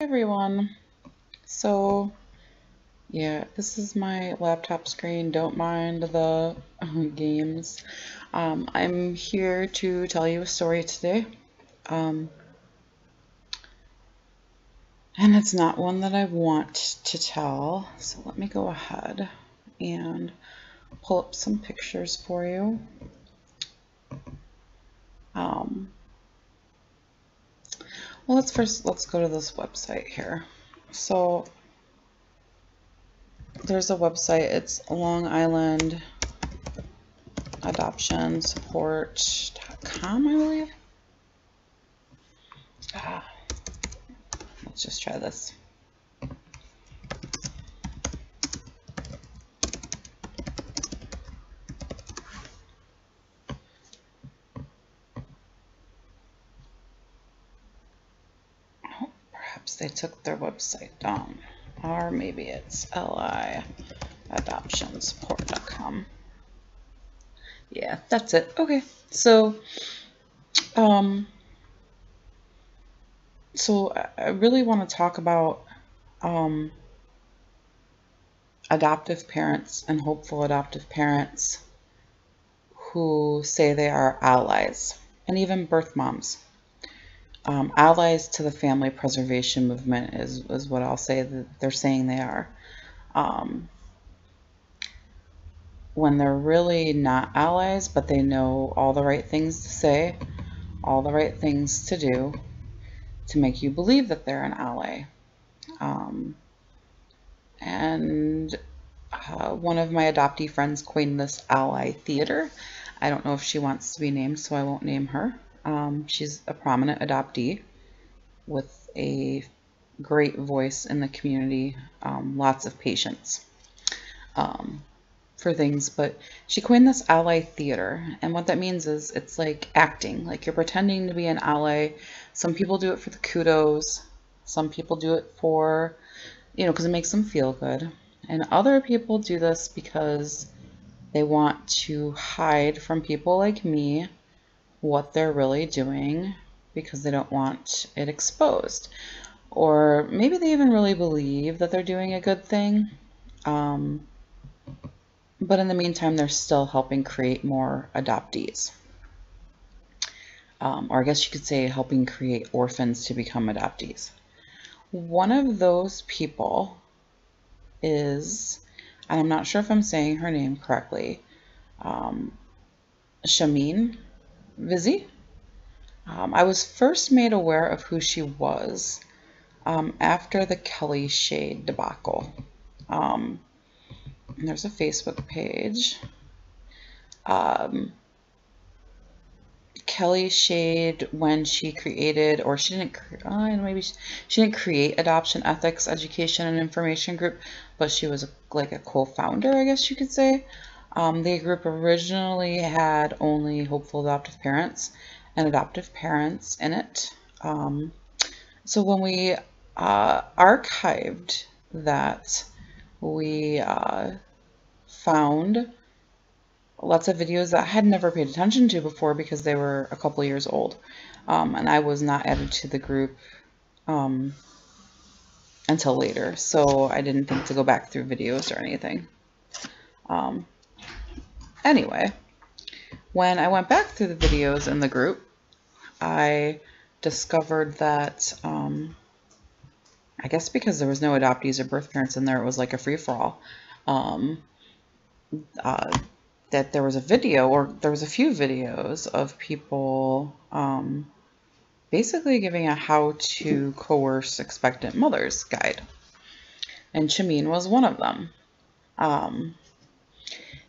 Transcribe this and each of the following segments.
everyone. So, yeah, this is my laptop screen. Don't mind the games. Um, I'm here to tell you a story today. Um, and it's not one that I want to tell. So let me go ahead and pull up some pictures for you. Um, well, let's first, let's go to this website here. So there's a website, it's Long Island Adoption Support.com, I believe. Ah, let's just try this. They took their website down. Or maybe it's liadoptionsupport.com. Yeah, that's it. Okay, so, um, so I really want to talk about um, adoptive parents and hopeful adoptive parents who say they are allies and even birth moms um, allies to the family preservation movement is, is what I'll say that they're saying they are. Um, when they're really not allies, but they know all the right things to say, all the right things to do to make you believe that they're an ally. Um, and uh, one of my adoptee friends coined this ally theater. I don't know if she wants to be named, so I won't name her. Um, she's a prominent adoptee with a great voice in the community, um, lots of patience um, for things. But she coined this ally theater. And what that means is it's like acting, like you're pretending to be an ally. Some people do it for the kudos, some people do it for, you know, because it makes them feel good. And other people do this because they want to hide from people like me what they're really doing because they don't want it exposed. Or maybe they even really believe that they're doing a good thing. Um, but in the meantime, they're still helping create more adoptees. Um, or I guess you could say helping create orphans to become adoptees. One of those people is, and I'm not sure if I'm saying her name correctly, um, Chemene Vizzi. Um, I was first made aware of who she was um, after the Kelly Shade debacle. Um, there's a Facebook page. Um, Kelly Shade, when she created, or she didn't, uh, maybe she, she, didn't create Adoption Ethics Education and Information Group, but she was like a co-founder, I guess you could say. Um, the group originally had only hopeful adoptive parents and adoptive parents in it. Um, so when we uh, archived that, we uh, found lots of videos that I had never paid attention to before because they were a couple years old. Um, and I was not added to the group um, until later, so I didn't think to go back through videos or anything. Um, Anyway, when I went back through the videos in the group, I discovered that, um, I guess because there was no adoptees or birth parents in there, it was like a free-for-all, um, uh, that there was a video, or there was a few videos of people um, basically giving a how to coerce expectant mothers guide. And Chemene was one of them. Um,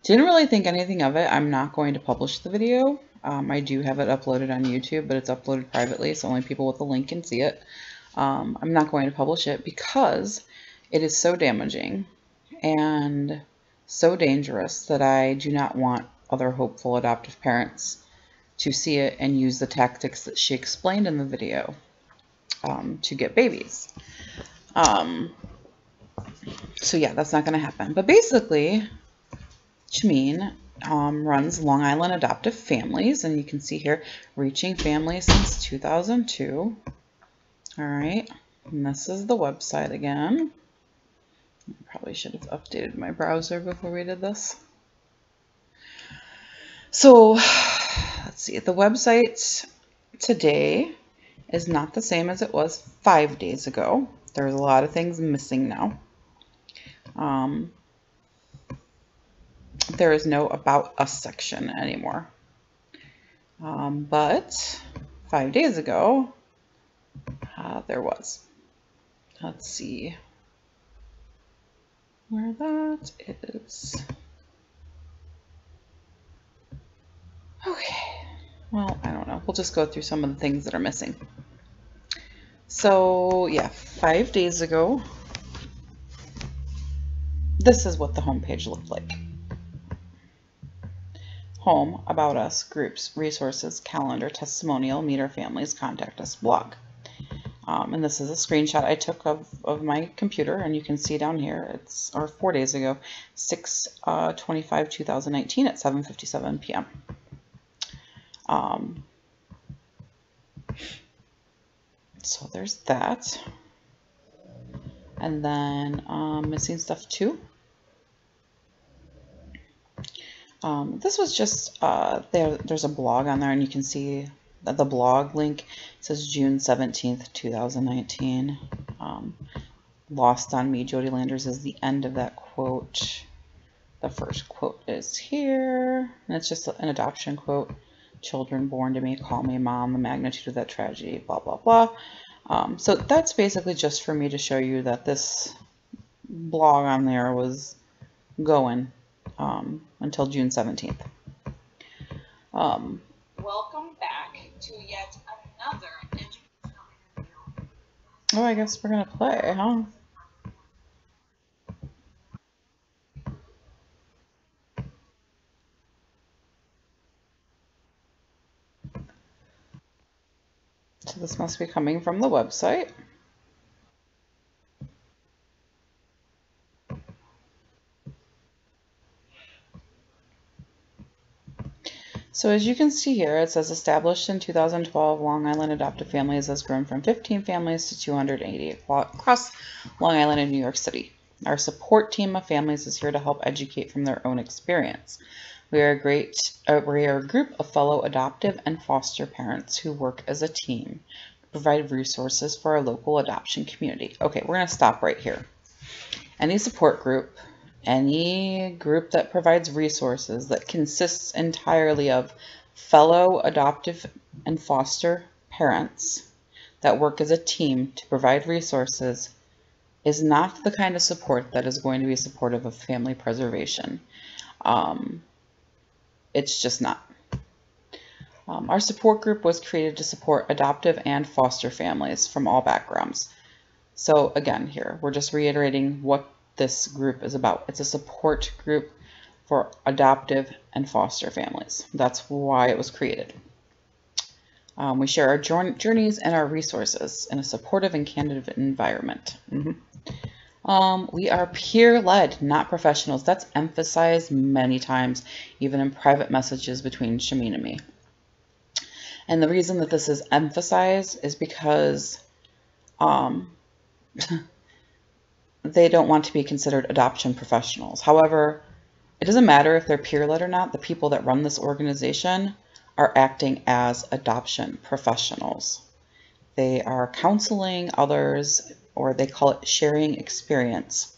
didn't really think anything of it. I'm not going to publish the video. Um, I do have it uploaded on YouTube, but it's uploaded privately, so only people with the link can see it. Um, I'm not going to publish it because it is so damaging and so dangerous that I do not want other hopeful adoptive parents to see it and use the tactics that she explained in the video um, to get babies. Um, so yeah, that's not going to happen. But basically, Chemene um, runs Long Island Adoptive Families, and you can see here, reaching families since 2002. All right. And this is the website again. I Probably should have updated my browser before we did this. So let's see, the website today is not the same as it was five days ago. There's a lot of things missing now. Um, there is no About Us section anymore. Um, but five days ago, uh, there was. Let's see where that is. Okay, well, I don't know. We'll just go through some of the things that are missing. So yeah, five days ago, this is what the homepage looked like. Home, About Us, Groups, Resources, Calendar, Testimonial, Meet Our Families, Contact Us, Blog. Um, and this is a screenshot I took of, of my computer, and you can see down here, it's, or four days ago, 6 uh, 25 2019 at 7.57 p.m. Um, so there's that. And then um, missing stuff too. Um, this was just, uh, there. there's a blog on there and you can see that the blog link says June 17th, 2019. Um, Lost on Me, Jody Landers is the end of that quote. The first quote is here, and it's just an adoption quote children born to me, call me mom, the magnitude of that tragedy, blah, blah, blah. Um, so that's basically just for me to show you that this blog on there was going um, until June 17th. Um, Welcome back to yet another educational interview. Oh, I guess we're going to play, huh? So this must be coming from the website. So as you can see here, it says established in 2012, Long Island Adoptive Families has grown from 15 families to 280 across Long Island and New York City. Our support team of families is here to help educate from their own experience. We are a great, uh, we are a group of fellow adoptive and foster parents who work as a team to provide resources for our local adoption community. Okay, we're going to stop right here. Any support group, any group that provides resources that consists entirely of fellow adoptive and foster parents that work as a team to provide resources is not the kind of support that is going to be supportive of family preservation. Um, it's just not. Um, our support group was created to support adoptive and foster families from all backgrounds. So again, here, we're just reiterating what this group is about. It's a support group for adoptive and foster families. That's why it was created. Um, we share our journeys and our resources in a supportive and candid environment. Mm -hmm. Um, we are peer-led, not professionals. That's emphasized many times, even in private messages between Chemene and me. And the reason that this is emphasized is because um, they don't want to be considered adoption professionals. However, it doesn't matter if they're peer-led or not. The people that run this organization are acting as adoption professionals. They are counseling others or they call it sharing experience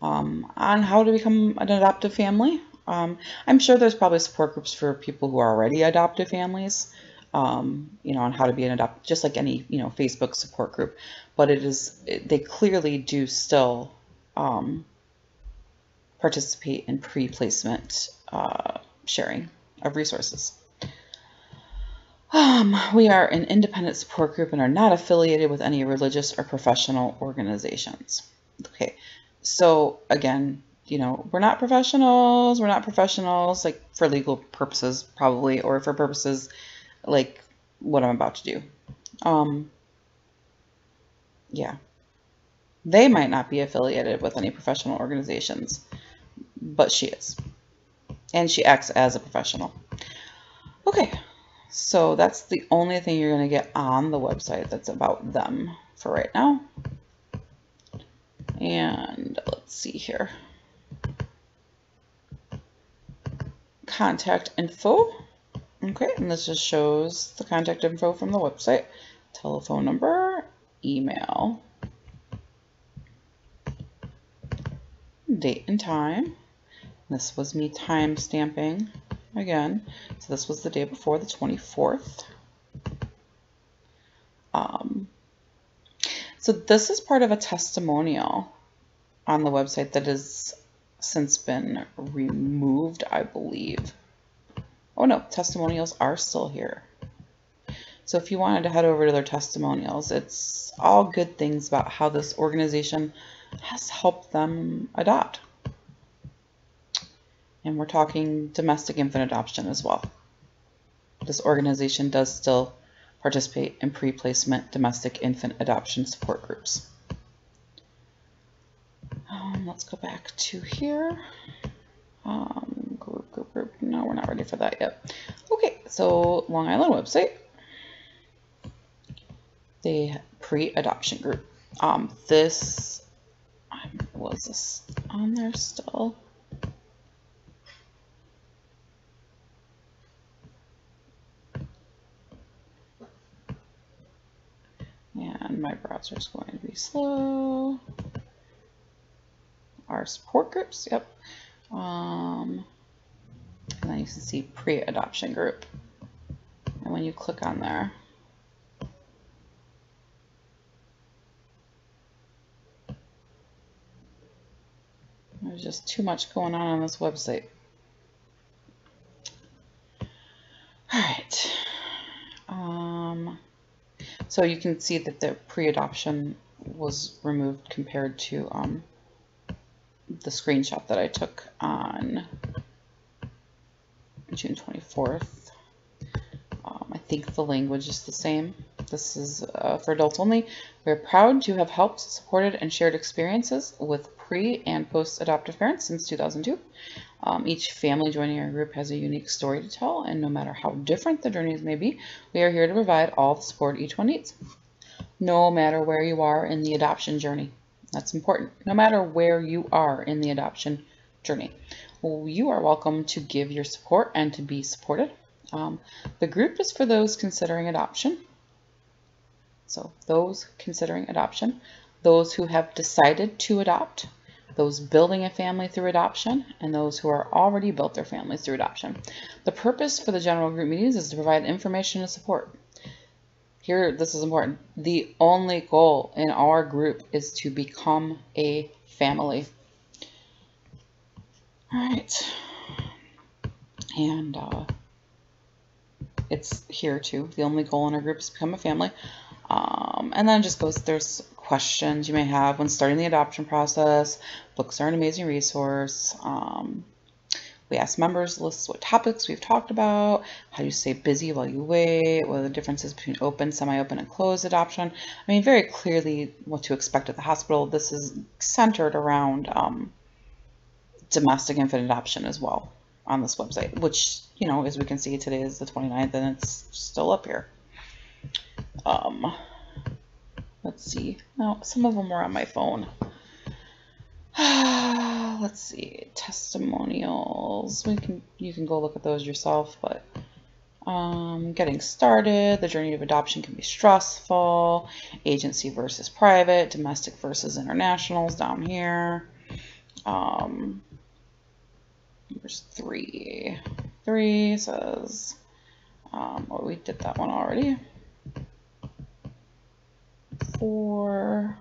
um, on how to become an adoptive family. Um, I'm sure there's probably support groups for people who are already adoptive families, um, you know, on how to be an adopt, just like any, you know, Facebook support group. But it is, they clearly do still um, participate in pre-placement uh, sharing of resources. Um, we are an independent support group and are not affiliated with any religious or professional organizations. Okay, so again, you know, we're not professionals. We're not professionals like for legal purposes, probably, or for purposes like what I'm about to do. Um, yeah, they might not be affiliated with any professional organizations, but she is, and she acts as a professional. Okay. So that's the only thing you're going to get on the website that's about them. for right now. And let's see here. Contact info. Okay, and this just shows the contact info from the website. Telephone number, email, date and time. This was me time stamping again. So this was the day before the 24th. Um, so this is part of a testimonial on the website that has since been removed, I believe. Oh no, testimonials are still here. So if you wanted to head over to their testimonials, it's all good things about how this organization has helped them adopt. And we're talking domestic infant adoption as well. This organization does still participate in pre-placement domestic infant adoption support groups. Um, let's go back to here. Um, group, group, group. No, we're not ready for that yet. Okay, so Long Island website. The pre-adoption group. Um, this was this on there still? And my browser is going to be slow. Our support groups, yep. Um, and then you can see pre-adoption group. And when you click on there, There's just too much going on on this website. All right. Um, so you can see that the pre-adoption was removed compared to um, the screenshot that I took on June 24th. Um, I think the language is the same. This is uh, for adults only. We're proud to have helped, supported, and shared experiences with pre and post adoptive parents since 2002. Um, each family joining our group has a unique story to tell, and no matter how different the journeys may be, we are here to provide all the support each one needs. No matter where you are in the adoption journey, that's important. No matter where you are in the adoption journey, you are welcome to give your support and to be supported. Um, the group is for those considering adoption, so those considering adoption, those who have decided to adopt, those building a family through adoption, and those who are already built their families through adoption. The purpose for the general group meetings is to provide information and support. Here, this is important. The only goal in our group is to become a family. All right. And uh, it's here too. The only goal in our group is become a family. Um, and then it just goes, there's questions you may have when starting the adoption process. Books are an amazing resource. Um, we ask members lists what topics we've talked about, how do you stay busy while you wait, what are the differences between open, semi-open, and closed adoption. I mean, very clearly what to expect at the hospital. This is centered around um, domestic infant adoption as well on this website, which, you know, as we can see, today is the 29th and it's still up here. Um, let's see. Now, some of them were on my phone. let's see. Testimonials. We can you can go look at those yourself, but um, getting started. The journey of adoption can be stressful. Agency versus private. Domestic versus internationals down here. Um, there's three. Three says, um, oh, we did that one already four.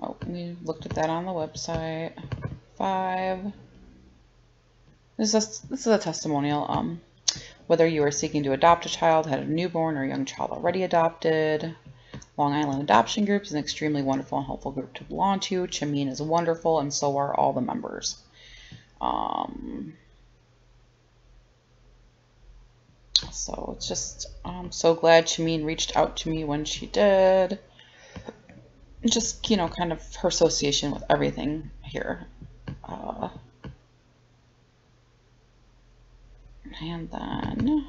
Oh, we looked at that on the website. Five. This is a, this is a testimonial. Um, whether you are seeking to adopt a child, had a newborn, or young child already adopted. Long Island Adoption Group is an extremely wonderful and helpful group to belong to. Chemene is wonderful, and so are all the members. Um, So it's just, I'm so glad Chemene reached out to me when she did. Just, you know, kind of her association with everything here. Uh, and then,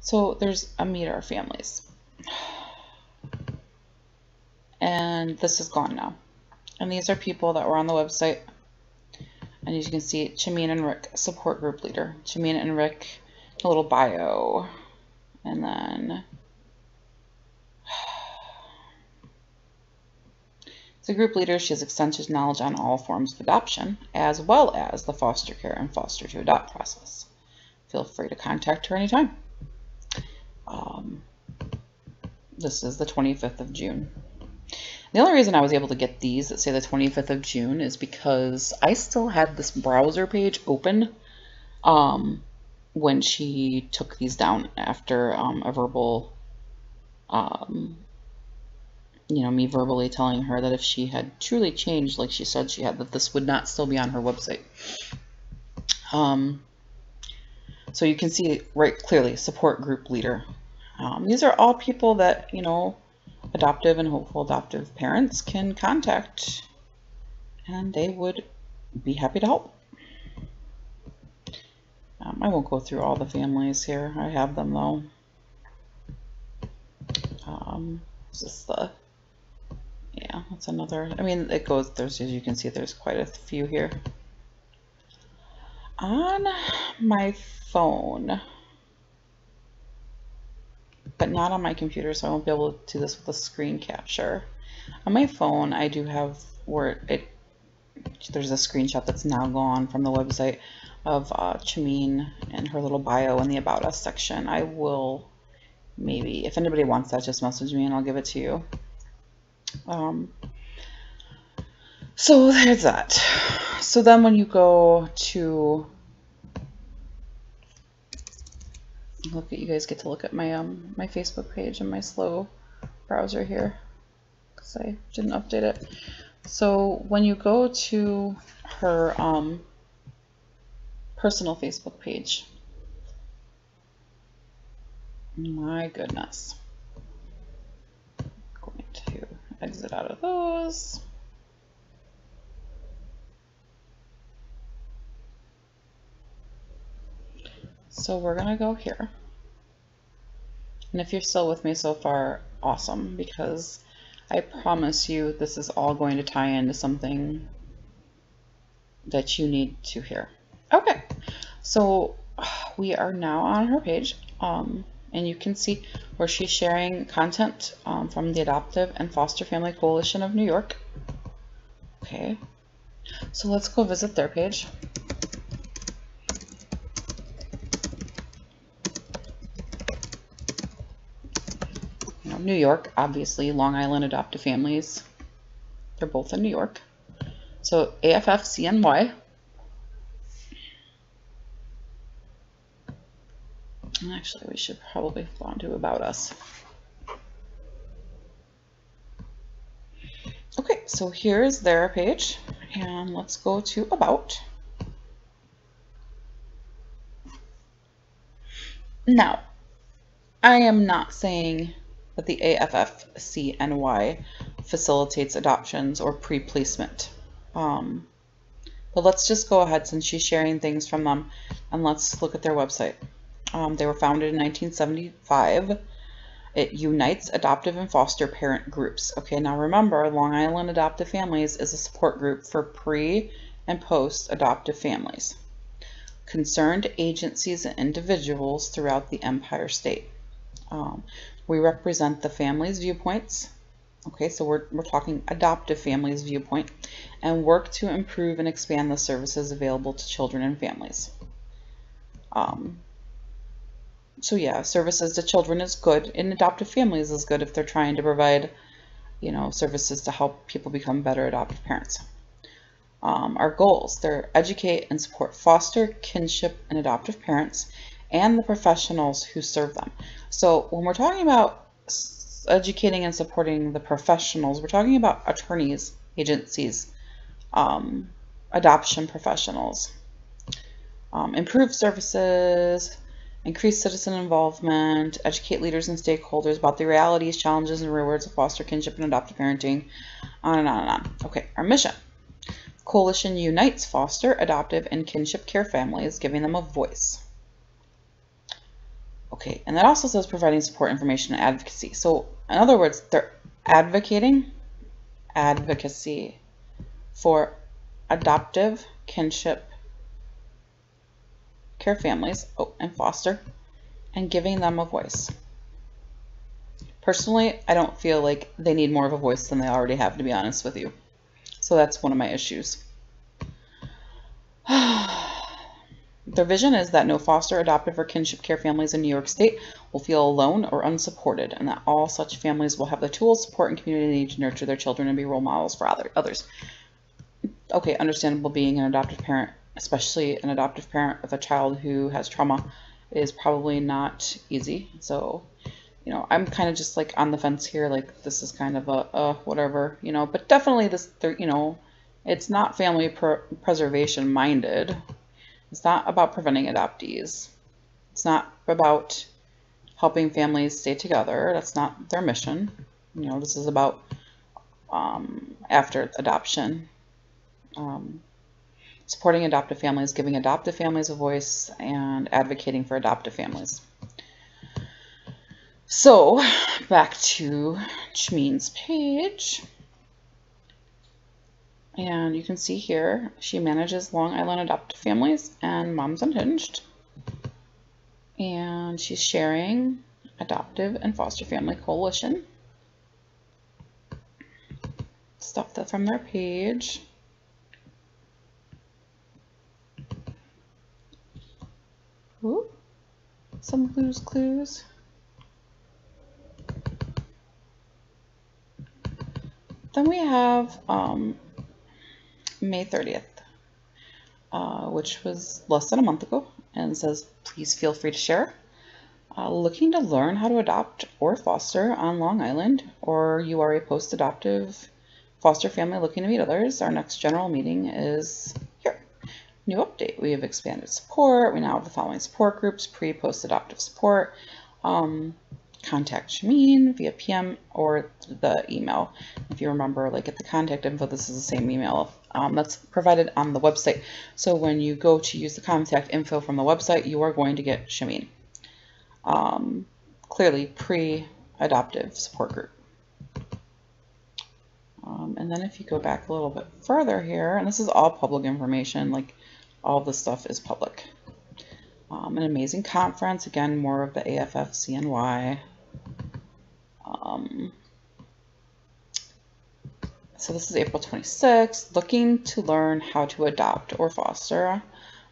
So there's a Meet Our Families. And this is gone now. And these are people that were on the website. And as you can see, Chamina and Rick, support group leader. Chamina and Rick, a little bio. And then As a group leader, she has extensive knowledge on all forms of adoption, as well as the foster care and foster to adopt process. Feel free to contact her anytime. Um, this is the 25th of June. The only reason I was able to get these that say the 25th of June is because I still had this browser page open um, when she took these down after um, a verbal, um, you know, me verbally telling her that if she had truly changed like she said she had, that this would not still be on her website. Um, so you can see right clearly, support group leader. Um, these are all people that, you know, adoptive and hopeful adoptive parents can contact and they would be happy to help. Um, I won't go through all the families here. I have them though. Um, this is the, yeah, that's another, I mean, it goes, there's, as you can see, there's quite a few here. On my phone, but not on my computer, so I won't be able to do this with a screen capture. On my phone, I do have where it there's a screenshot that's now gone from the website of uh, Chemene and her little bio in the About Us section. I will maybe, if anybody wants that, just message me and I'll give it to you. Um, so there's that. So then when you go to look at you guys get to look at my um my Facebook page and my slow browser here because I didn't update it. So when you go to her um, personal Facebook page, my goodness, I'm going to exit out of those. So we're going to go here. And if you're still with me so far, awesome, because I promise you this is all going to tie into something that you need to hear. Okay, so we are now on her page, um, and you can see where she's sharing content um, from the Adoptive and Foster Family Coalition of New York. Okay, so let's go visit their page. New York, obviously, Long Island Adoptive Families. They're both in New York. So AFFCNY. Actually, we should probably go on to About Us. Okay, so here's their page, and let's go to About. Now, I am not saying that the AFFCNY facilitates adoptions or pre-placement. Um, but let's just go ahead since she's sharing things from them and let's look at their website. Um, they were founded in 1975. It unites adoptive and foster parent groups. Okay, now remember, Long Island Adoptive Families is a support group for pre and post adoptive families, concerned agencies and individuals throughout the Empire State. Um, we represent the family's viewpoints. Okay, so we're, we're talking adoptive families viewpoint and work to improve and expand the services available to children and families. Um, so yeah, services to children is good and adoptive families is good if they're trying to provide, you know, services to help people become better adoptive parents. Um, our goals, they're educate and support foster, kinship, and adoptive parents and the professionals who serve them. So when we're talking about educating and supporting the professionals, we're talking about attorneys, agencies, um, adoption professionals, um, improve services, increase citizen involvement, educate leaders and stakeholders about the realities, challenges, and rewards of foster kinship and adoptive parenting, on and on and on. Okay, our mission. Coalition unites foster, adoptive, and kinship care families, giving them a voice. Okay, and that also says providing support, information, and advocacy. So, in other words, they're advocating advocacy for adoptive, kinship, care families, oh, and foster, and giving them a voice. Personally, I don't feel like they need more of a voice than they already have, to be honest with you. So that's one of my issues. Their vision is that no foster, adoptive, or kinship care families in New York State will feel alone or unsupported, and that all such families will have the tools, support, and community to nurture their children and be role models for other, others. Okay, understandable being an adoptive parent, especially an adoptive parent with a child who has trauma, is probably not easy. So, you know, I'm kind of just like on the fence here, like this is kind of a, a whatever, you know, but definitely this, you know, it's not family preservation minded it's not about preventing adoptees. It's not about helping families stay together. That's not their mission. You know, this is about um, after adoption. Um, supporting adoptive families, giving adoptive families a voice, and advocating for adoptive families. So, back to Chemene's page. And you can see here, she manages Long Island adoptive families and Moms Unhinged. And she's sharing Adoptive and Foster Family Coalition. Stuff that from their page. Ooh, some Blue's Clues. Then we have um, May 30th, uh, which was less than a month ago, and says, please feel free to share. Uh, looking to learn how to adopt or foster on Long Island, or you are a post-adoptive foster family looking to meet others, our next general meeting is here. New update, we have expanded support. We now have the following support groups, pre, post-adoptive support. Um, contact Chemene via PM or the email. If you remember, like at the contact info, this is the same email um, that's provided on the website. So when you go to use the contact info from the website, you are going to get Chemene. Um, clearly pre-adoptive support group. Um, and then if you go back a little bit further here, and this is all public information, like all this stuff is public. Um, an amazing conference, again, more of the AFF CNY. Um, so this is April 26th, looking to learn how to adopt or foster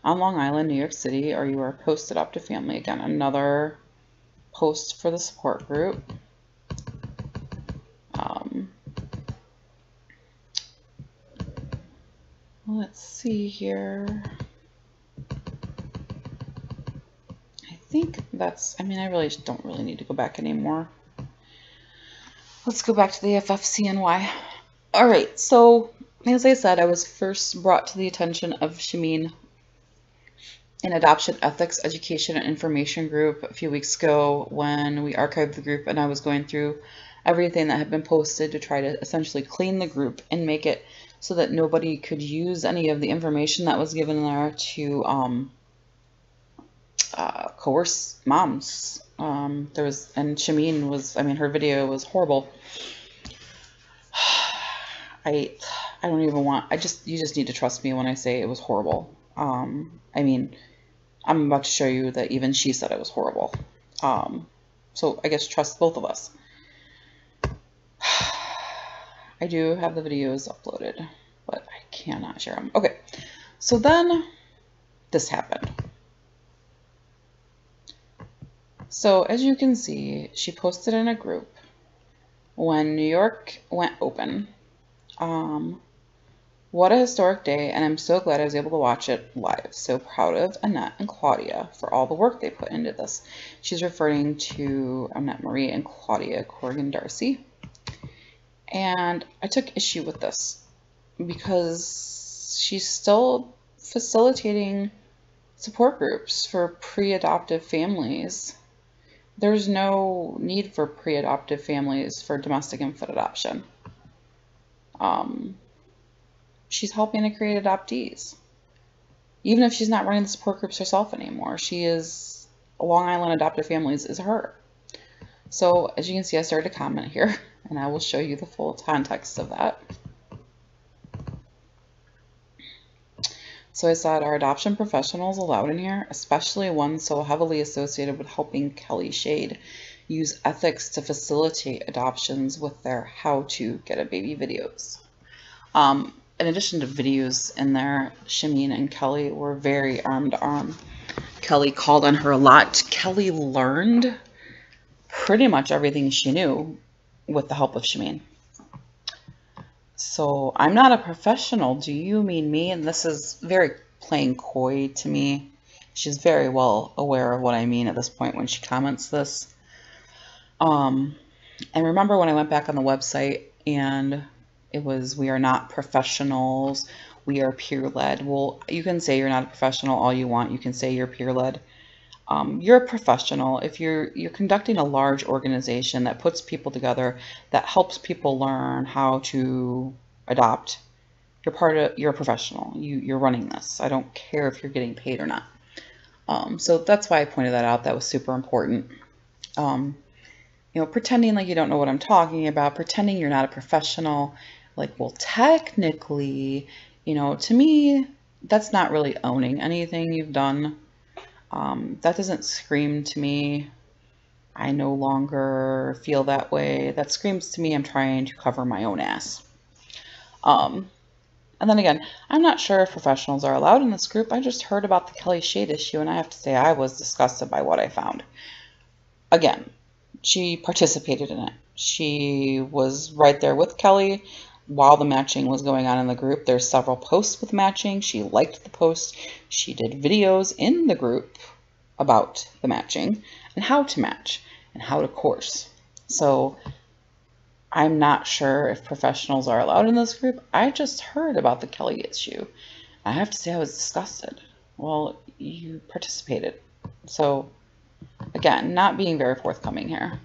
on Long Island, New York City, or you are a post-adoptive family. Again, another post for the support group. Um, let's see here. Think that's, I mean, I really don't really need to go back anymore. Let's go back to the FFCNY. All right, so as I said, I was first brought to the attention of Chemene in Adoption Ethics Education and Information Group a few weeks ago when we archived the group and I was going through everything that had been posted to try to essentially clean the group and make it so that nobody could use any of the information that was given there to um, coerce moms um, there was, and Chemene was, I mean, her video was horrible. I, I don't even want, I just, you just need to trust me when I say it was horrible. Um, I mean, I'm about to show you that even she said it was horrible. Um, so I guess trust both of us. I do have the videos uploaded, but I cannot share them. Okay, so then this happened. So as you can see, she posted in a group when New York went open. Um, what a historic day, and I'm so glad I was able to watch it live. So proud of Annette and Claudia for all the work they put into this. She's referring to Annette Marie and Claudia Corrigan D'Arcy. And I took issue with this because she's still facilitating support groups for pre-adoptive families there's no need for pre-adoptive families for domestic infant adoption. Um, she's helping to create adoptees. Even if she's not running the support groups herself anymore, she is Long Island Adoptive Families is her. So as you can see, I started a comment here, and I will show you the full context of that. So I said, are adoption professionals allowed in here, especially ones so heavily associated with helping Kelly Shade use ethics to facilitate adoptions with their how to get a baby videos. Um, in addition to videos in there, Chemene and Kelly were very arm to arm. Kelly called on her a lot. Kelly learned pretty much everything she knew with the help of Chemene. So I'm not a professional. Do you mean me? And this is very playing coy to me. She's very well aware of what I mean at this point when she comments this. Um, and remember when I went back on the website and it was, we are not professionals, we are peer led. Well, you can say you're not a professional all you want. You can say you're peer led. Um, you're a professional. If you're you're conducting a large organization that puts people together that helps people learn how to adopt you're part of you're a professional. You you're running this. I don't care if you're getting paid or not. Um, so that's why i pointed that out. That was super important. Um, you know pretending like you don't know what i'm talking about pretending you're not a professional like well technically you know to me that's not really owning anything you've done um, that doesn't scream to me, I no longer feel that way. That screams to me I'm trying to cover my own ass. Um, and then again, I'm not sure if professionals are allowed in this group. I just heard about the Kelly Shade issue, and I have to say I was disgusted by what I found. Again, she participated in it. She was right there with Kelly while the matching was going on in the group. There's several posts with matching. She liked the post. She did videos in the group about the matching and how to match and how to course. So I'm not sure if professionals are allowed in this group. I just heard about the Kelly issue. I have to say I was disgusted. Well, you participated. So again, not being very forthcoming here.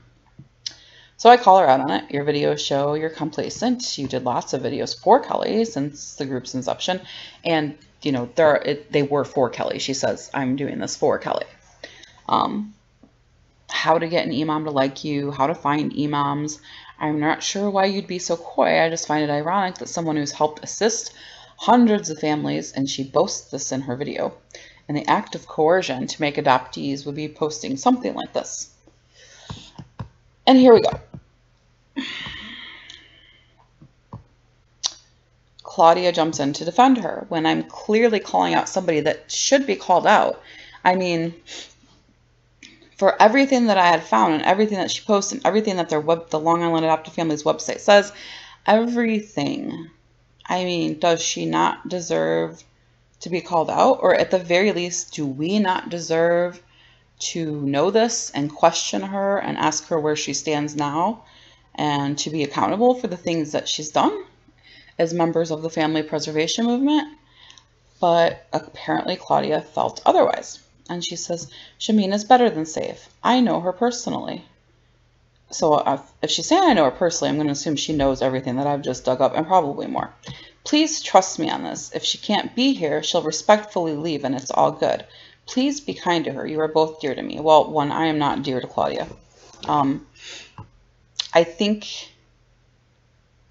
So I call her out on it. Your videos show you're complacent. You did lots of videos for Kelly since the group's inception. And, you know, there it, they were for Kelly. She says, I'm doing this for Kelly. Um, how to get an imam to like you, how to find imams. I'm not sure why you'd be so coy. I just find it ironic that someone who's helped assist hundreds of families, and she boasts this in her video, in the act of coercion to make adoptees would be posting something like this. And here we go. Claudia jumps in to defend her when I'm clearly calling out somebody that should be called out. I mean, for everything that I had found and everything that she posted and everything that their web, the Long Island Adoptive Families website says, everything. I mean, does she not deserve to be called out? Or at the very least, do we not deserve to know this and question her and ask her where she stands now and to be accountable for the things that she's done as members of the family preservation movement. But apparently Claudia felt otherwise. And she says, Chemene is better than safe. I know her personally. So if, if she's saying I know her personally, I'm going to assume she knows everything that I've just dug up and probably more. Please trust me on this. If she can't be here, she'll respectfully leave and it's all good. Please be kind to her. You are both dear to me. Well, one, I am not dear to Claudia. Um, I think,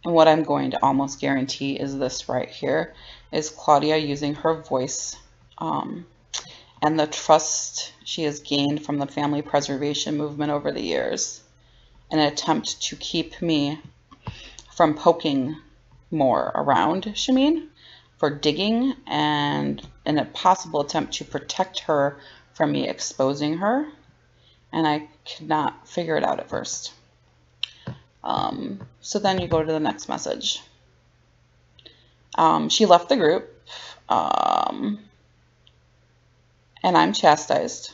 and what I'm going to almost guarantee is this right here, is Claudia using her voice um, and the trust she has gained from the family preservation movement over the years in an attempt to keep me from poking more around Chemene for digging and in a possible attempt to protect her from me exposing her. And I could not figure it out at first. Um, so then you go to the next message. Um, she left the group. Um, and I'm chastised.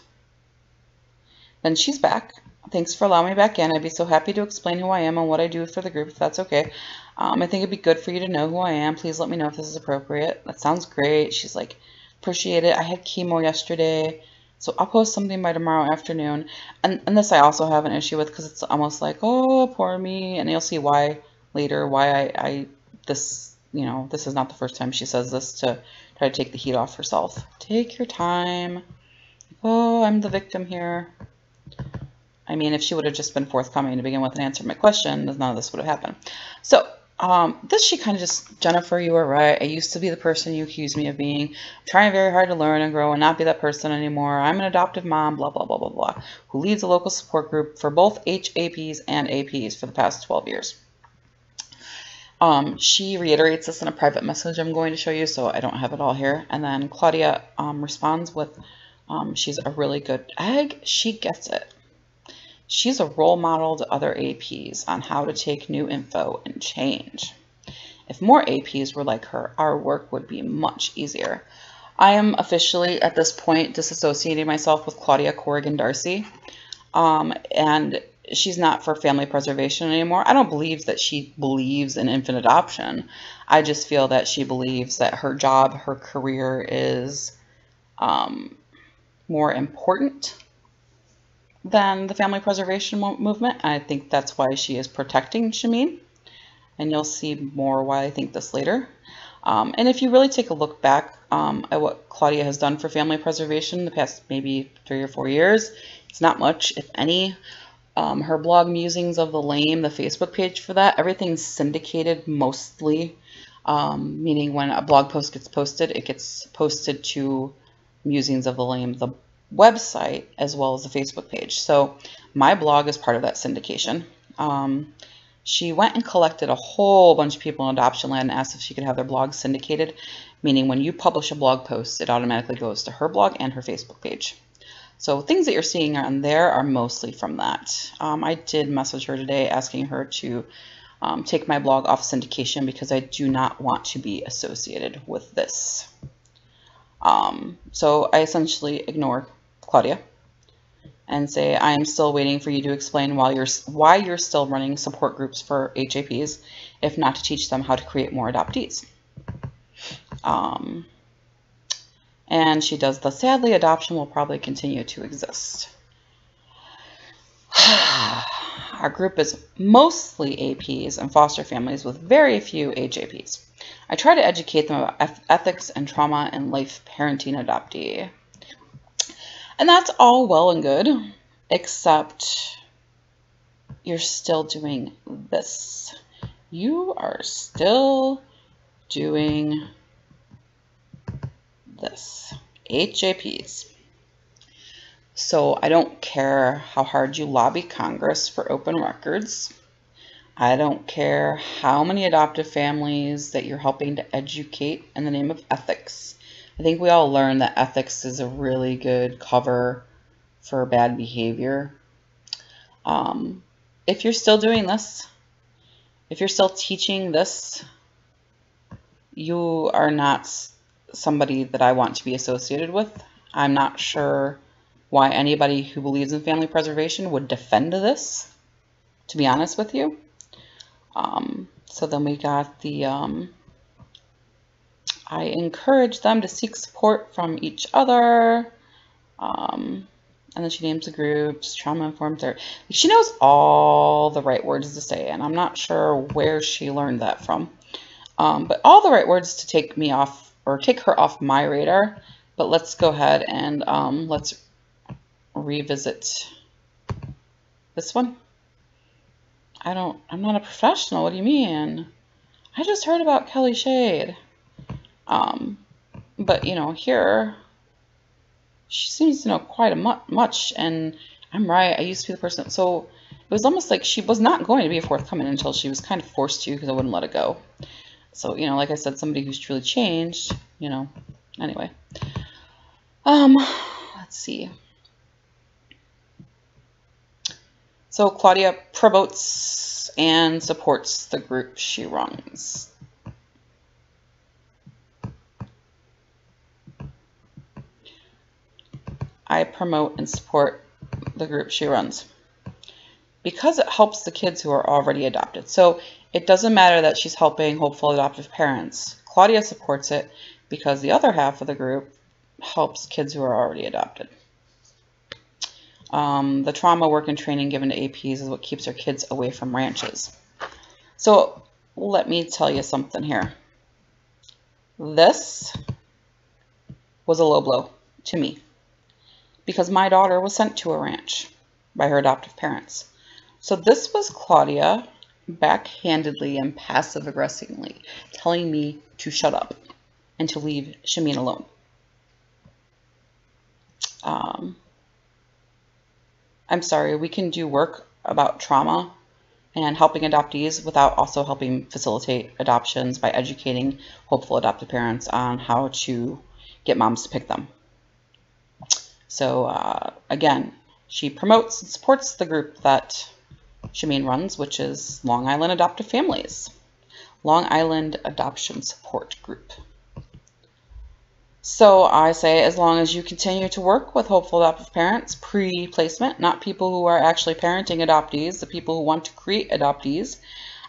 Then she's back. Thanks for allowing me back in. I'd be so happy to explain who I am and what I do for the group if that's okay. Um, I think it'd be good for you to know who I am. Please let me know if this is appropriate. That sounds great. She's like, appreciate it. I had chemo yesterday, so I'll post something by tomorrow afternoon. And, and this I also have an issue with because it's almost like, oh, poor me. And you'll see why later, why I, I, this, you know, this is not the first time she says this to try to take the heat off herself. Take your time. oh, I'm the victim here. I mean, if she would have just been forthcoming to begin with and answered my question, none of this would have happened. So um, this she kind of just, Jennifer, you were right. I used to be the person you accused me of being. I'm trying very hard to learn and grow and not be that person anymore. I'm an adoptive mom, blah, blah, blah, blah, blah, who leads a local support group for both HAPs and APs for the past 12 years. Um, she reiterates this in a private message I'm going to show you, so I don't have it all here. And then Claudia um, responds with, um, she's a really good egg. She gets it. She's a role model to other APs on how to take new info and change. If more APs were like her, our work would be much easier. I am officially, at this point, disassociating myself with Claudia Corrigan D'Arcy. Um, and she's not for family preservation anymore. I don't believe that she believes in infant adoption. I just feel that she believes that her job, her career is um, more important than the family preservation movement. I think that's why she is protecting Chemene. And you'll see more why I think this later. Um, and if you really take a look back um, at what Claudia has done for family preservation the past maybe three or four years, it's not much, if any. Um, her blog Musings of the Lame, the Facebook page for that, everything's syndicated mostly, um, meaning when a blog post gets posted, it gets posted to Musings of the Lame, the website, as well as the Facebook page. So my blog is part of that syndication. Um, she went and collected a whole bunch of people in adoption land and asked if she could have their blog syndicated, meaning when you publish a blog post, it automatically goes to her blog and her Facebook page. So things that you're seeing on there are mostly from that. Um, I did message her today asking her to um, take my blog off syndication because I do not want to be associated with this. Um, so I essentially ignore Claudia and say, I am still waiting for you to explain why you're, why you're still running support groups for HAPs, if not to teach them how to create more adoptees. Um, and she does the sadly adoption will probably continue to exist. Our group is mostly APs and foster families with very few HAPs. I try to educate them about ethics and trauma and life parenting adoptee. And that's all well and good, except you're still doing this. You are still doing this. HAPs. So I don't care how hard you lobby Congress for open records. I don't care how many adoptive families that you're helping to educate in the name of ethics. I think we all learned that ethics is a really good cover for bad behavior. Um, if you're still doing this, if you're still teaching this, you are not somebody that I want to be associated with. I'm not sure why anybody who believes in family preservation would defend this, to be honest with you. Um, so then we got the, um, I encourage them to seek support from each other. Um, and then she names the groups, trauma informed therapy. She knows all the right words to say, and I'm not sure where she learned that from. Um, but all the right words to take me off or take her off my radar. But let's go ahead and um, let's revisit this one. I don't, I'm not a professional. What do you mean? I just heard about Kelly Shade. Um, but, you know, here, she seems to know quite a mu much, and I'm right. I used to be the person. So it was almost like she was not going to be a forthcoming until she was kind of forced to because I wouldn't let it go. So, you know, like I said, somebody who's truly changed, you know, anyway. Um, let's see. So Claudia promotes and supports the group she runs. I promote and support the group she runs because it helps the kids who are already adopted. So it doesn't matter that she's helping hopeful adoptive parents. Claudia supports it because the other half of the group helps kids who are already adopted. Um, the trauma work and training given to APs is what keeps our kids away from ranches. So let me tell you something here. This was a low blow to me because my daughter was sent to a ranch by her adoptive parents. So this was Claudia backhandedly and passive aggressively telling me to shut up and to leave Chemene alone. Um, I'm sorry, we can do work about trauma and helping adoptees without also helping facilitate adoptions by educating hopeful adoptive parents on how to get moms to pick them. So uh, again, she promotes and supports the group that Chemene runs, which is Long Island Adoptive Families, Long Island Adoption Support Group. So I say as long as you continue to work with hopeful adoptive parents pre-placement, not people who are actually parenting adoptees, the people who want to create adoptees,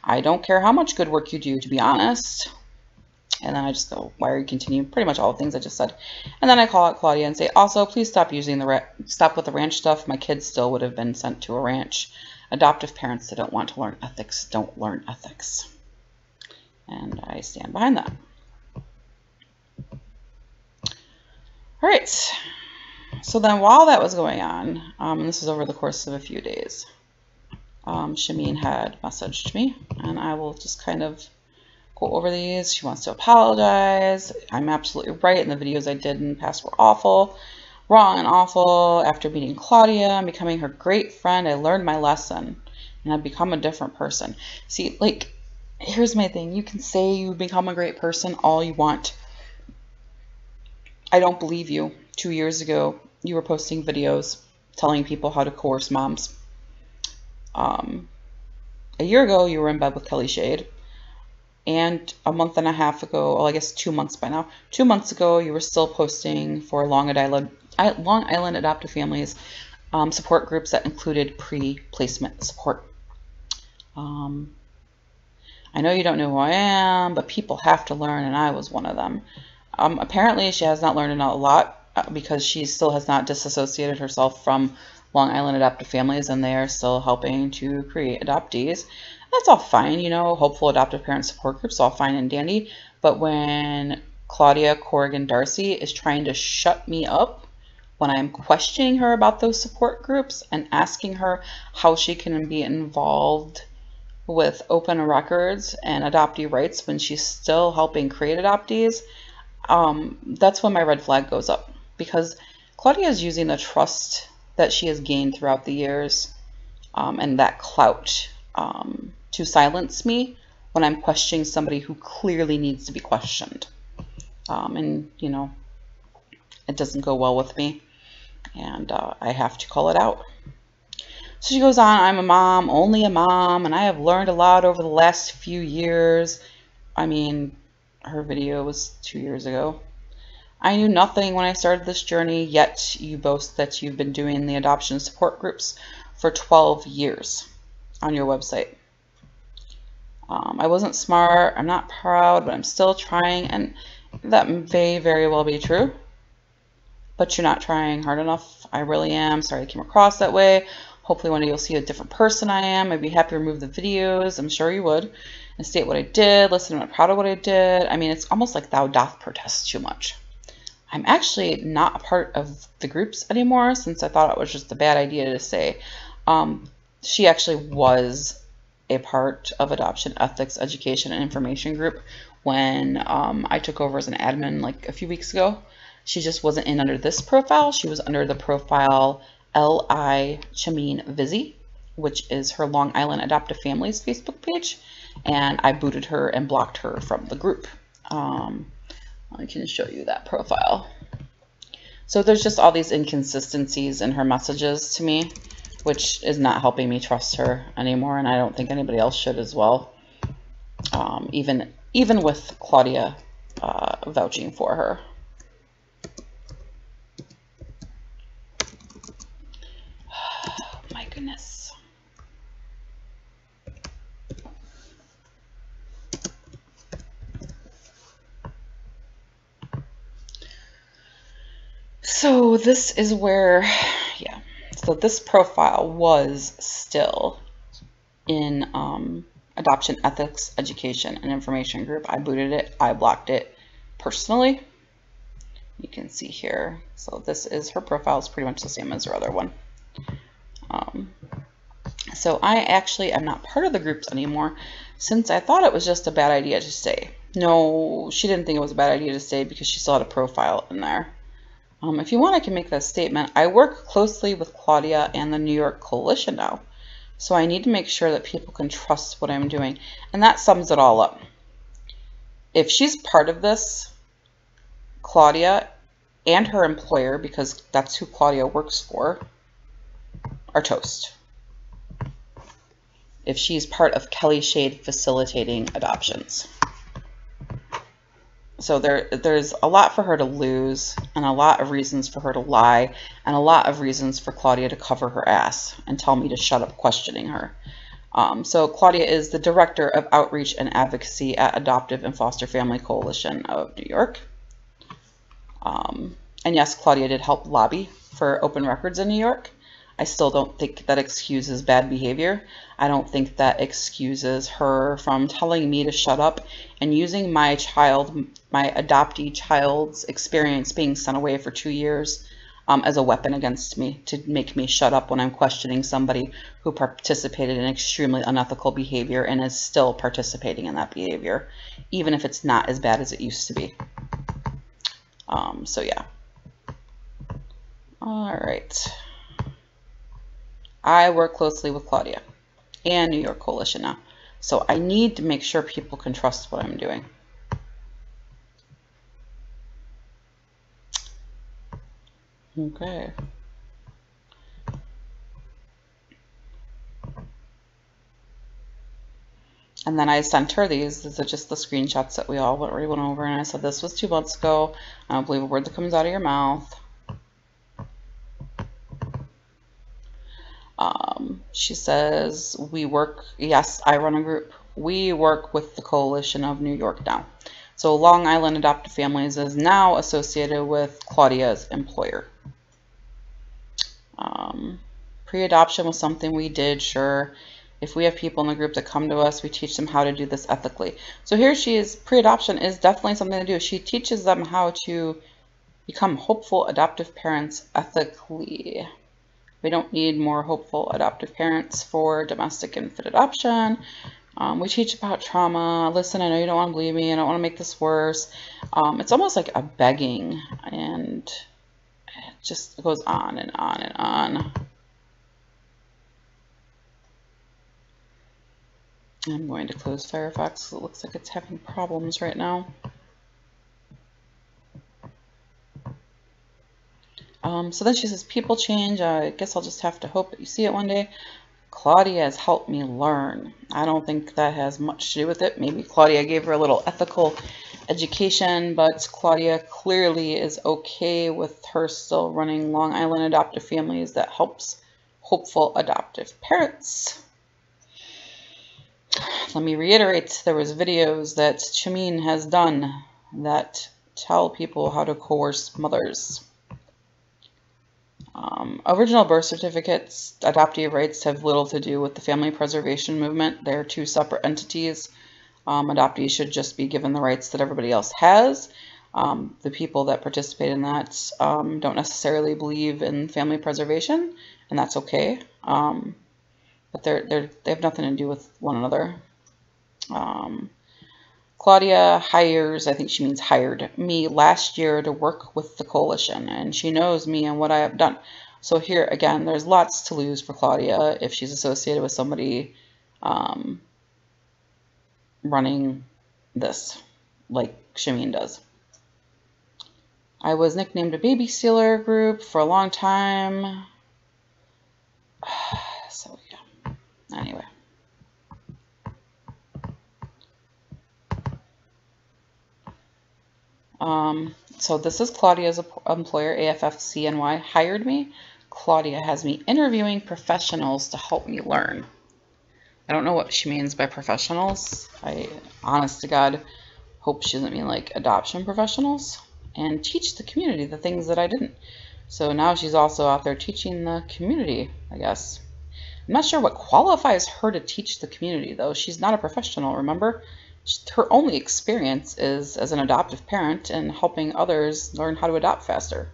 I don't care how much good work you do, to be honest. And then I just go, why are you continuing? Pretty much all the things I just said. And then I call out Claudia and say, also, please stop using the, stop with the ranch stuff. My kids still would have been sent to a ranch. Adoptive parents that don't want to learn ethics don't learn ethics. And I stand behind that. All right. So then while that was going on, um, and this is over the course of a few days, um, Chemene had messaged me, and I will just kind of go over these. She wants to apologize. I'm absolutely right, and the videos I did in the past were awful, wrong and awful. After meeting Claudia and becoming her great friend, I learned my lesson, and I've become a different person. See, like, here's my thing. You can say you become a great person all you want, I don't believe you. Two years ago, you were posting videos telling people how to coerce moms. Um, a year ago, you were in bed with Kelly Shade. And a month and a half ago, well, I guess two months by now, two months ago, you were still posting for Long Island, Long Island Adoptive Families um, support groups that included pre-placement support. Um, I know you don't know who I am, but people have to learn, and I was one of them. Um, apparently, she has not learned a lot uh, because she still has not disassociated herself from Long Island adoptive families and they are still helping to create adoptees. That's all fine, you know, hopeful adoptive parent support groups, all fine and dandy. But when Claudia Corrigan D'Arcy is trying to shut me up when I'm questioning her about those support groups and asking her how she can be involved with open records and adoptee rights when she's still helping create adoptees, um, that's when my red flag goes up because Claudia is using the trust that she has gained throughout the years um, and that clout um, to silence me when I'm questioning somebody who clearly needs to be questioned. Um, and, you know, it doesn't go well with me and uh, I have to call it out. So she goes on, I'm a mom, only a mom, and I have learned a lot over the last few years. I mean, her video was two years ago. I knew nothing when I started this journey, yet you boast that you've been doing the adoption support groups for 12 years on your website. Um, I wasn't smart, I'm not proud, but I'm still trying, and that may very well be true. But you're not trying hard enough. I really am. Sorry I came across that way. Hopefully one day you'll see a different person I am. I'd be happy to remove the videos. I'm sure you would and state what I did, listen, I'm proud of what I did. I mean, it's almost like thou doth protest too much. I'm actually not a part of the groups anymore since I thought it was just a bad idea to say. Um, she actually was a part of Adoption Ethics Education and Information Group when um, I took over as an admin like a few weeks ago. She just wasn't in under this profile. She was under the profile L.I. Chemene Vizzi, which is her Long Island Adoptive Families Facebook page and I booted her and blocked her from the group. Um, I can show you that profile. So there's just all these inconsistencies in her messages to me, which is not helping me trust her anymore, and I don't think anybody else should as well. Um, even even with Claudia uh, vouching for her. my goodness. So this is where, so this profile was still in um, Adoption Ethics Education and Information Group. I booted it, I blocked it personally. You can see here. So this is her profile is pretty much the same as her other one. Um, so I actually am not part of the groups anymore since I thought it was just a bad idea to stay. No, she didn't think it was a bad idea to stay because she still had a profile in there. Um, if you want, I can make that statement. I work closely with Claudia and the New York Coalition now. So I need to make sure that people can trust what I'm doing. And that sums it all up. If she's part of this, Claudia and her employer, because that's who Claudia works for, are toast. If she's part of Kelly Shade facilitating adoptions. So there, there's a lot for her to lose and a lot of reasons for her to lie and a lot of reasons for Claudia to cover her ass and tell me to shut up questioning her. Um, so Claudia is the Director of Outreach and Advocacy at Adoptive and Foster Family Coalition of New York. Um, and yes, Claudia did help lobby for open records in New York. I still don't think that excuses bad behavior. I don't think that excuses her from telling me to shut up and using my child, my adoptee child's experience being sent away for two years um, as a weapon against me to make me shut up when I'm questioning somebody who participated in extremely unethical behavior and is still participating in that behavior, even if it's not as bad as it used to be. Um, so yeah. All right. I work closely with Claudia and New York Coalition now. So I need to make sure people can trust what I'm doing. Okay. And then I sent her these. These are just the screenshots that we all already went over. And I said, this was two months ago. I don't believe a word that comes out of your mouth. Um, she says, we work, yes, I run a group. We work with the Coalition of New York now. So Long Island Adoptive Families is now associated with Claudia's employer. Um, Pre-adoption was something we did, sure. If we have people in the group that come to us, we teach them how to do this ethically. So here she is, pre-adoption is definitely something to do. She teaches them how to become hopeful adoptive parents ethically. We don't need more hopeful adoptive parents for domestic infant adoption. Um, we teach about trauma. Listen, I know you don't want to believe me. I don't want to make this worse. Um, it's almost like a begging, and it just goes on and on and on. I'm going to close Firefox. It looks like it's having problems right now. Um, so then she says, people change. I guess I'll just have to hope that you see it one day. Claudia has helped me learn. I don't think that has much to do with it. Maybe Claudia gave her a little ethical education, but Claudia clearly is okay with her still running Long Island adoptive families that helps hopeful adoptive parents. Let me reiterate, there was videos that Chemene has done that tell people how to coerce mothers. Um, original birth certificates, adoptive rights have little to do with the family preservation movement. They're two separate entities. Um, adoptees should just be given the rights that everybody else has. Um, the people that participate in that um, don't necessarily believe in family preservation, and that's okay. Um, but they're, they're, they have nothing to do with one another. Claudia hires, I think she means hired, me last year to work with the coalition, and she knows me and what I have done. So here, again, there's lots to lose for Claudia if she's associated with somebody um, running this, like Chemene does. I was nicknamed a baby sealer group for a long time. so, yeah. Anyway. Um, so this is Claudia's employer, AFFCNY, hired me. Claudia has me interviewing professionals to help me learn. I don't know what she means by professionals. I, honest to God, hope she doesn't mean like adoption professionals. And teach the community the things that I didn't. So now she's also out there teaching the community, I guess. I'm not sure what qualifies her to teach the community, though. She's not a professional, remember? Her only experience is as an adoptive parent and helping others learn how to adopt faster.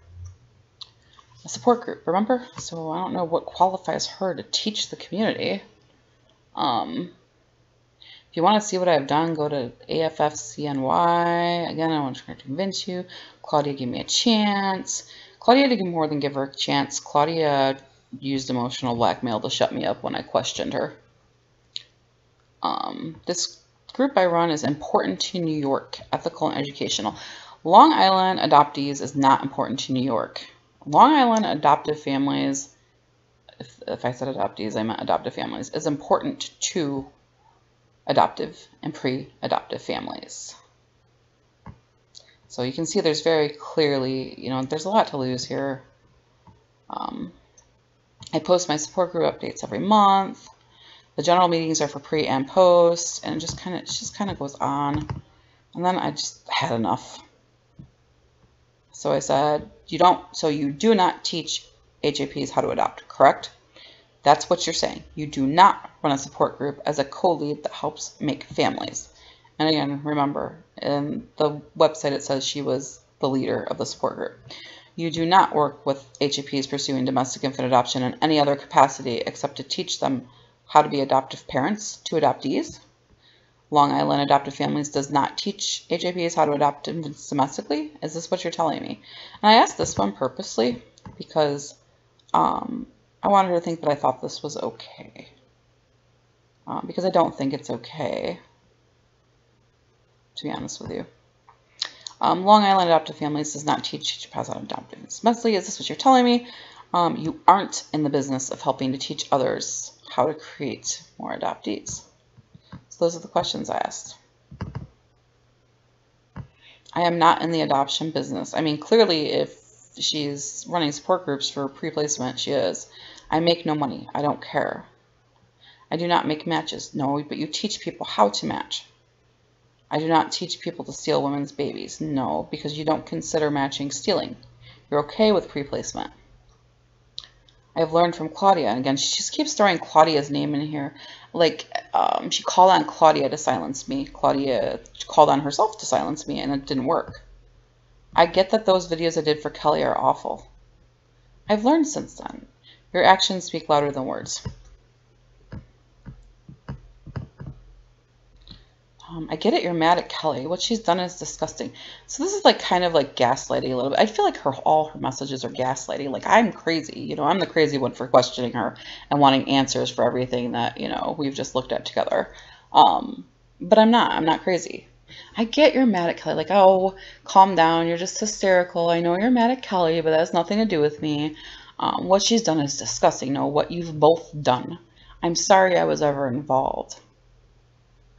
A support group, remember? So I don't know what qualifies her to teach the community. Um, if you want to see what I've done, go to AFFCNY. Again, I want to try to convince you. Claudia gave me a chance. Claudia didn't more than give her a chance. Claudia used emotional blackmail to shut me up when I questioned her. Um, this group I run is important to New York, ethical and educational. Long Island adoptees is not important to New York. Long Island adoptive families, if, if I said adoptees, I meant adoptive families, is important to adoptive and pre-adoptive families. So you can see there's very clearly, you know, there's a lot to lose here. Um, I post my support group updates every month. The general meetings are for pre and post, and it just kind of just kind of goes on. And then I just had enough. So I said, you don't, so you do not teach HAPs how to adopt, correct? That's what you're saying. You do not run a support group as a co-lead that helps make families. And again, remember, in the website it says she was the leader of the support group. You do not work with HAPs pursuing domestic infant adoption in any other capacity except to teach them how to be adoptive parents to adoptees. Long Island Adoptive Families does not teach HAPs how to adopt infants domestically. Is this what you're telling me? And I asked this one purposely because um, I wanted her to think that I thought this was okay. Um, because I don't think it's okay, to be honest with you. Um, Long Island Adoptive Families does not teach pass on adopting. Smedley, is this what you're telling me? Um, you aren't in the business of helping to teach others how to create more adoptees. So those are the questions I asked. I am not in the adoption business. I mean, clearly, if she's running support groups for pre-placement, she is. I make no money. I don't care. I do not make matches. No, but you teach people how to match. I do not teach people to steal women's babies. No, because you don't consider matching stealing. You're okay with pre-placement. I have learned from Claudia, and again, she just keeps throwing Claudia's name in here. Like, um, she called on Claudia to silence me. Claudia called on herself to silence me, and it didn't work. I get that those videos I did for Kelly are awful. I've learned since then. Your actions speak louder than words. Um, I get it, you're mad at Kelly. What she's done is disgusting. So this is like kind of like gaslighting a little bit. I feel like her all her messages are gaslighting. Like I'm crazy, you know, I'm the crazy one for questioning her and wanting answers for everything that, you know, we've just looked at together. Um, but I'm not, I'm not crazy. I get you're mad at Kelly. Like, oh, calm down. You're just hysterical. I know you're mad at Kelly, but that has nothing to do with me. Um, what she's done is disgusting. No, what you've both done. I'm sorry I was ever involved.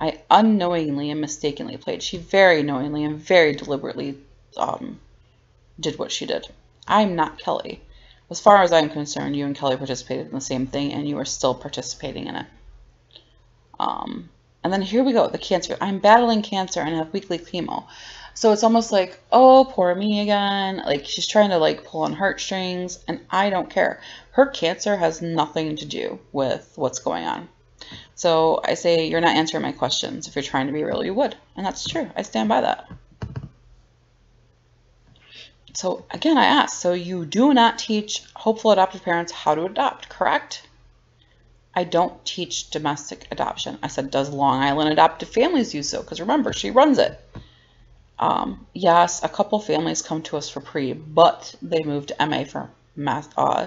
I unknowingly and mistakenly played. She very knowingly and very deliberately um, did what she did. I'm not Kelly. As far as I'm concerned, you and Kelly participated in the same thing, and you are still participating in it. Um, and then here we go, the cancer. I'm battling cancer and have weekly chemo. So it's almost like, oh, poor me again. Like she's trying to like pull on heartstrings and I don't care. Her cancer has nothing to do with what's going on. So I say, you're not answering my questions. If you're trying to be real, you would. And that's true. I stand by that. So again, I ask, so you do not teach hopeful adoptive parents how to adopt, correct? I don't teach domestic adoption. I said, does Long Island Adoptive Families use so? Because remember, she runs it. Um, yes, a couple families come to us for pre, but they moved to MA for math. Uh,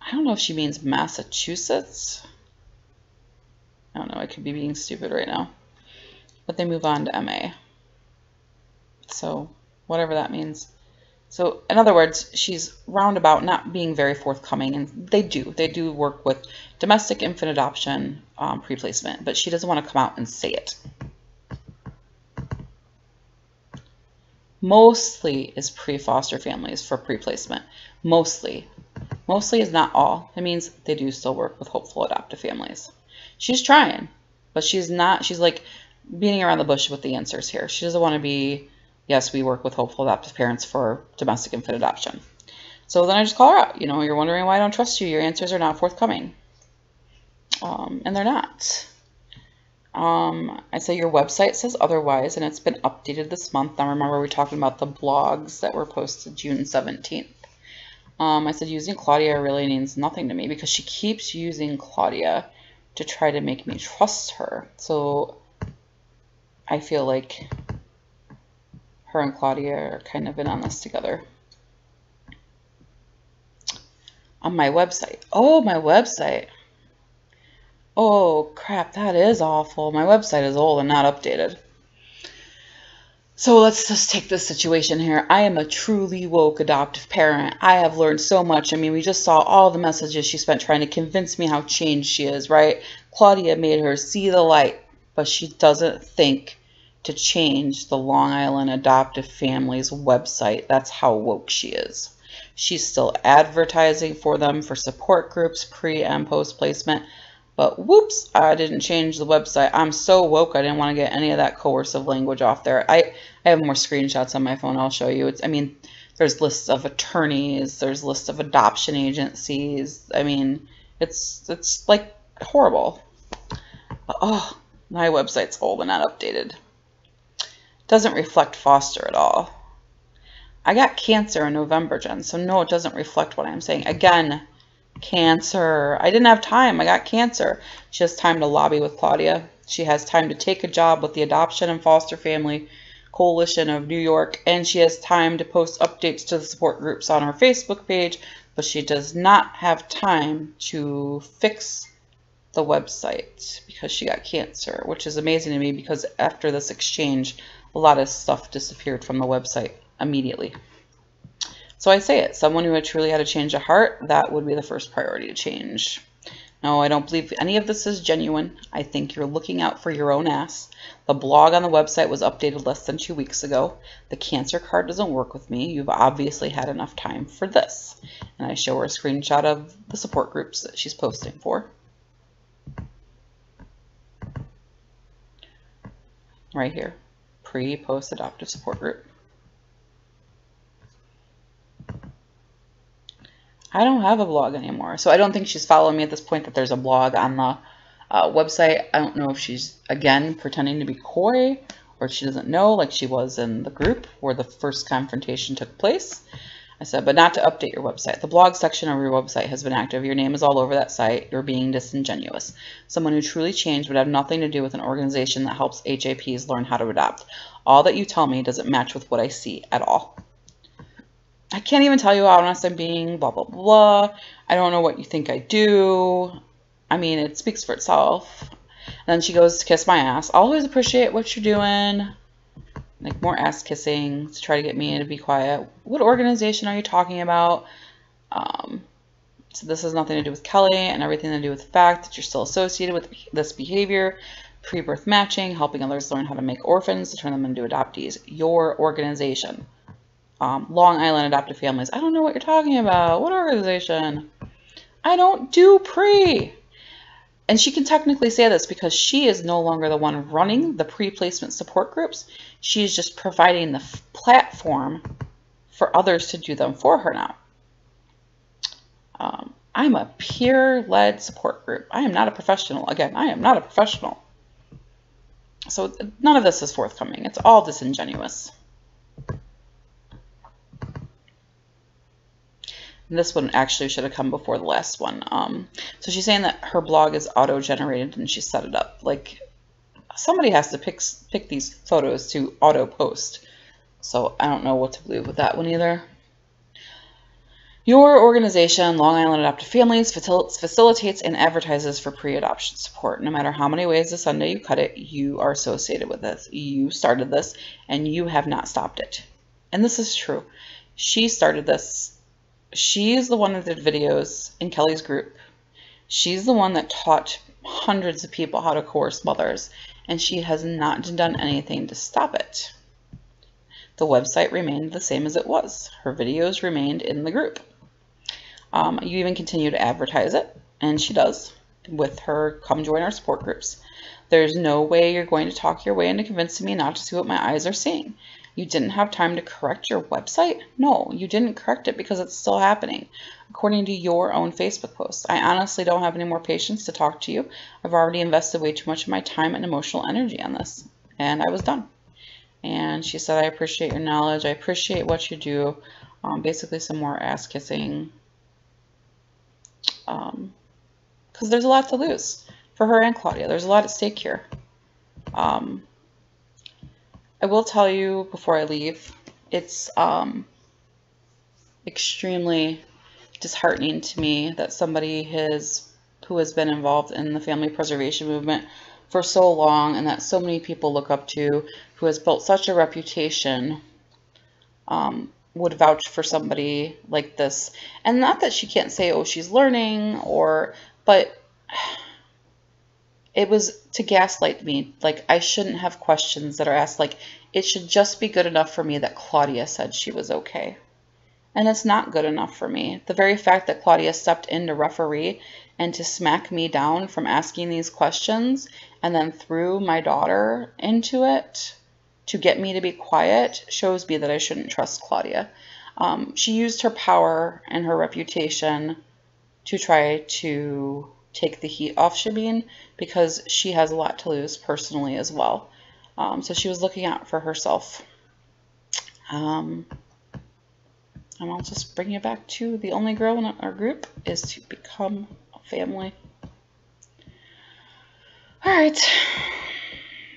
I don't know if she means Massachusetts. I don't know. I could be being stupid right now. But they move on to MA. So whatever that means. So in other words, she's roundabout not being very forthcoming, and they do. They do work with domestic infant adoption um, pre-placement, but she doesn't want to come out and say it. Mostly is pre-foster families for pre-placement. Mostly. Mostly is not all. It means they do still work with hopeful adoptive families. She's trying, but she's not, she's like beating around the bush with the answers here. She doesn't want to be yes, we work with hopeful adoptive parents for domestic infant adoption. So then I just call her out. You know, you're wondering why I don't trust you. Your answers are not forthcoming. Um, and they're not. Um, I say your website says otherwise, and it's been updated this month. Now remember, we're talking about the blogs that were posted June 17th. Um, I said using Claudia really means nothing to me because she keeps using Claudia to try to make me trust her. So I feel like her and Claudia are kind of in on this together. On my website. Oh, my website. Oh, crap, that is awful. My website is old and not updated. So let's just take this situation here. I am a truly woke adoptive parent. I have learned so much. I mean, we just saw all the messages she spent trying to convince me how changed she is, right? Claudia made her see the light, but she doesn't think to change the Long Island Adoptive Families website. That's how woke she is. She's still advertising for them for support groups, pre and post placement. But whoops, I didn't change the website. I'm so woke, I didn't want to get any of that coercive language off there. I, I have more screenshots on my phone I'll show you. It's, I mean, there's lists of attorneys, there's lists of adoption agencies. I mean, it's, it's like horrible. But, oh, my website's old and not updated. Doesn't reflect foster at all. I got cancer in November, Jen, so no, it doesn't reflect what I'm saying. Again, Cancer. I didn't have time. I got cancer. She has time to lobby with Claudia. She has time to take a job with the Adoption and Foster Family Coalition of New York. And she has time to post updates to the support groups on her Facebook page. But she does not have time to fix the website because she got cancer, which is amazing to me because after this exchange, a lot of stuff disappeared from the website immediately. So I say it, someone who had truly had a change of heart, that would be the first priority to change. No, I don't believe any of this is genuine. I think you're looking out for your own ass. The blog on the website was updated less than two weeks ago. The cancer card doesn't work with me. You've obviously had enough time for this. And I show her a screenshot of the support groups that she's posting for. Right here, pre-post adoptive support group. I don't have a blog anymore. So I don't think she's following me at this point that there's a blog on the uh, website. I don't know if she's, again, pretending to be coy or she doesn't know like she was in the group where the first confrontation took place. I said, but not to update your website. The blog section of your website has been active. Your name is all over that site. You're being disingenuous. Someone who truly changed would have nothing to do with an organization that helps HAPs learn how to adopt. All that you tell me doesn't match with what I see at all. I can't even tell you how honest I'm being, blah, blah, blah. I don't know what you think I do. I mean, it speaks for itself. And then she goes to kiss my ass. always appreciate what you're doing. Like more ass kissing to try to get me to be quiet. What organization are you talking about? Um, so this has nothing to do with Kelly and everything to do with the fact that you're still associated with this behavior. Pre-birth matching, helping others learn how to make orphans to turn them into adoptees. Your organization um, Long Island Adoptive Families. I don't know what you're talking about. What organization? I don't do pre. And she can technically say this because she is no longer the one running the pre-placement support groups. She is just providing the platform for others to do them for her now. Um, I'm a peer-led support group. I am not a professional. Again, I am not a professional. So none of this is forthcoming. It's all disingenuous. This one actually should have come before the last one. Um, so she's saying that her blog is auto-generated and she set it up. Like, somebody has to pick, pick these photos to auto-post. So I don't know what to believe with that one either. Your organization, Long Island Adoptive Families, facilitates and advertises for pre-adoption support. No matter how many ways the Sunday you cut it, you are associated with this. You started this, and you have not stopped it. And this is true. She started this she's the one that did videos in Kelly's group. She's the one that taught hundreds of people how to coerce mothers, and she has not done anything to stop it. The website remained the same as it was. Her videos remained in the group. Um, you even continue to advertise it, and she does, with her come join our support groups. There's no way you're going to talk your way into convincing me not to see what my eyes are seeing. You didn't have time to correct your website? No, you didn't correct it because it's still happening, according to your own Facebook post. I honestly don't have any more patience to talk to you. I've already invested way too much of my time and emotional energy on this. And I was done. And she said, I appreciate your knowledge. I appreciate what you do. Um, basically, some more ass kissing. Because um, there's a lot to lose for her and Claudia. There's a lot at stake here. Um, I will tell you before I leave, it's um, extremely disheartening to me that somebody has who has been involved in the family preservation movement for so long and that so many people look up to who has built such a reputation um, would vouch for somebody like this. And not that she can't say, oh, she's learning or, but it was to gaslight me. Like, I shouldn't have questions that are asked. Like, it should just be good enough for me that Claudia said she was okay. And it's not good enough for me. The very fact that Claudia stepped in to referee and to smack me down from asking these questions and then threw my daughter into it to get me to be quiet shows me that I shouldn't trust Claudia. Um, she used her power and her reputation to try to take the heat off Chemene because she has a lot to lose personally as well. Um, so she was looking out for herself. Um, and I'll just bring you back to the only girl in our group is to become a family. All right,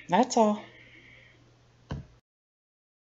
that's all.